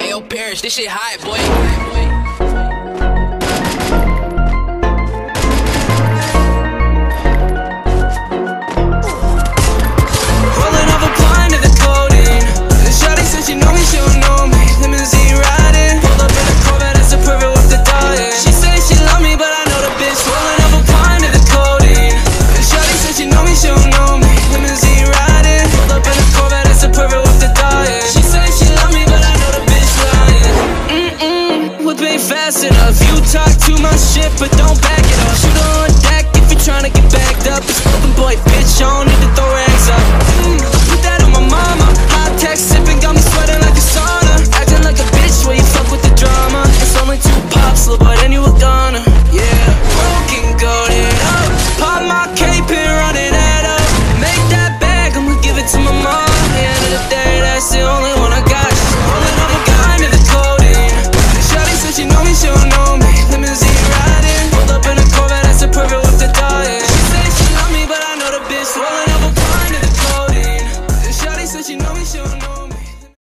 Hey, old Paris. this shit high, boy. it up. You talk too much shit, but don't back it up. Shoot on deck if you're trying to get backed up. It's open boy, bitch, on it.